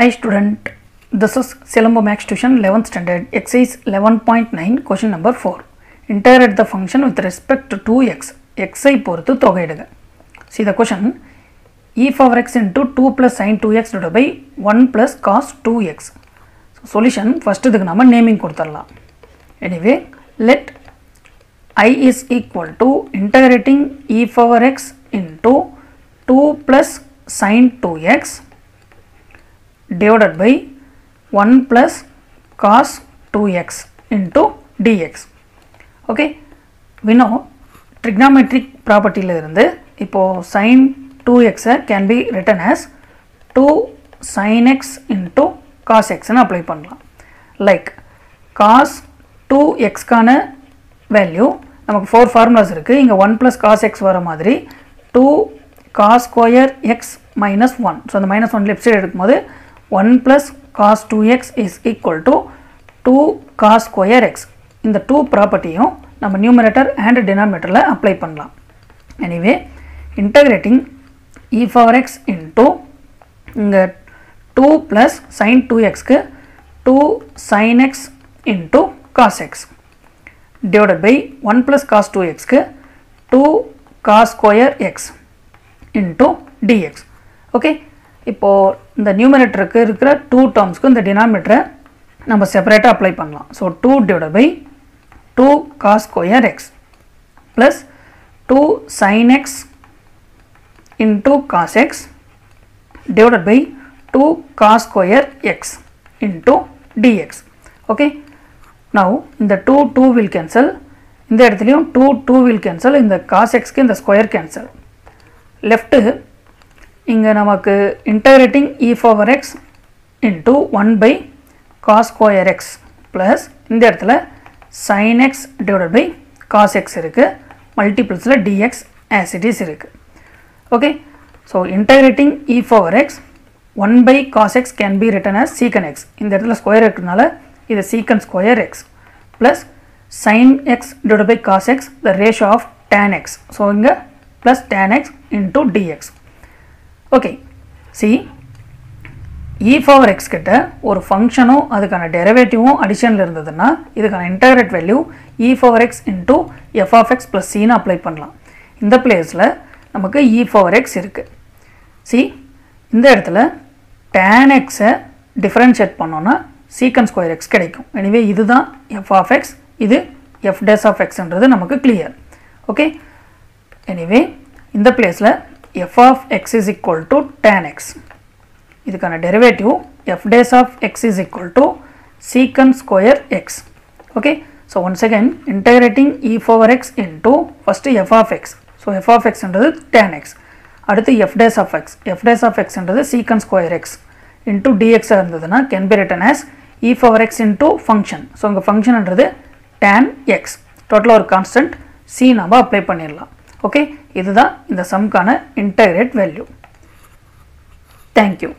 Hi student, this is Silombo Max Tuition 11th standard exercise 11.9 question number 4. Integrate the function with respect to 2x, x ஐ பொறுத்து தொகையிடுக. See the question, e power x into 2 plus sin 2x divided by 1 plus cos 2x. So, solution first இதுக்கு நம்ம naming கொடுத்துடலாம். Anyway, let i is equal to integrating e power x into 2 plus sin 2x divided by one plus cos two x dx okay we know trigonometric property ல இருந்து இப்போ sin 2x can be written as 2 sin x into cos cos எக்ஸ்ன்னு apply பண்ணலாம் like cos two எக்ஸ்க்கான value நமக்கு four formulas இருக்குது இங்கே one plus cos x வர மாதிரி two cos square x minus one so அந்த மைனஸ் ஒன் லெஃப்ட் சைடு எடுக்கும்போது one plus cos two x is equal to two cos square x இந்த two ப்ராப்பர்ட்டியும் நம்ம நியூமரேட்டர் அண்ட் டினாமினேட்டரில் அப்ளை பண்ணலாம். Anyway integrating e power x into இங்கே two plus sine two எக்ஸ்க்கு two sine x into cos x divided by 1 plus cos 2x க்கு 2 cos square x into dx okay இப்போது இந்த நியூமரேட்டருக்கு இருக்கிற two டேர்ம்ஸ்க்கு இந்த டினாமினேட்டரை நம்ம செப்பரேட்டாக அப்ளை பண்ணலாம். So two divide by two cos square x plus two sine x into cos x divided by two cos square x into dx okay now இந்த two two will cancel இந்த இடத்துலையும் two two will cancel இந்த cos எக்ஸ்க்கு இந்த square cancel left இங்கே நமக்கு integrating e power x into one by cos square x plus இந்த இடத்துல sine x divided by cos x இருக்குது மல்டிபிள்ஸில் டிஎக்ஸ் ஆசிட்டிஸ் இருக்குது okay so integrating e power x one by cos x can be written as secant x இந்த இடத்துல square இருக்கிறதுனால இது secant square x plus sine x divided by cos x the ratio of tan x so இங்கே plus tan x into dx. Okay see e power x கிட்ட ஒரு ஃபங்க்ஷனும் அதுக்கான டெரிவேட்டிவும் அடிஷனில் இருந்ததுன்னா இதுக்கான integrate value e power x into f of x plus c apply பண்ணலாம். இந்த பிளேஸில் நமக்கு e power எக்ஸ் இருக்குது சி இந்த இடத்துல டேன் எக்ஸை டிஃப்ரென்ஷியேட் பண்ணோன்னா சீக்கன் ஸ்கொயர் எக்ஸ் கிடைக்கும். எனிவே இதுதான் எஃப் ஆஃப் எக்ஸ் இது எஃப் டேஸ் ஆஃப் எக்ஸ்ன்றது நமக்கு கிளியர் ஓகே எனிவே இந்த பிளேஸில் f of x is equal to tan x இதுக்கான derivative f dash of x is equal to secant square x okay so once again integrating e power x into first f of x so f of எக்ஸ்ன்றது tan x அடுத்து f dash of x f dash of எக்ஸ்ன்றது secant square x into டிஎக்ஸாக இருந்ததுன்னா can be written as e power x into function so உங்கள் ஃபங்க்ஷன்ன்றது tan x டோட்டலாக ஒரு constant C நம்ம apply பண்ணிடலாம் okay இதுதான் இந்த சம்கான இன்டகிரேட் வேல்யூ தேங்க்யூ